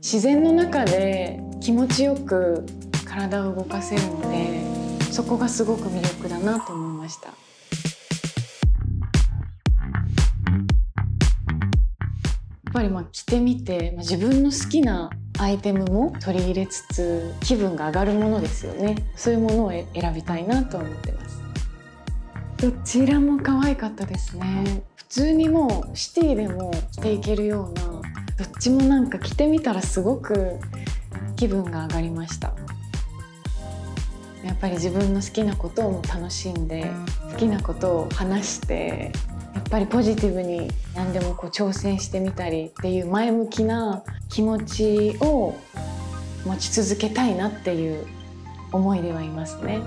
自然の中で気持ちよく体を動かせるのでそこがすごく魅力だなと思いました。やっぱりまあ着てみて、まあ、自分の好きなアイテムも取り入れつつ気分が上がるものですよね。そういうものを選びたいなと思ってます。どちらも可愛かったですね。普通にもうシティでも着ていけるようなどっちもなんか着てみたらすごく気分が上がりましたやっぱり自分の好きなことを楽しんで好きなことを話してやっぱりポジティブに何でもこう挑戦してみたりっていう前向きな気持ちを持ち続けたいなっていう思いではいますね。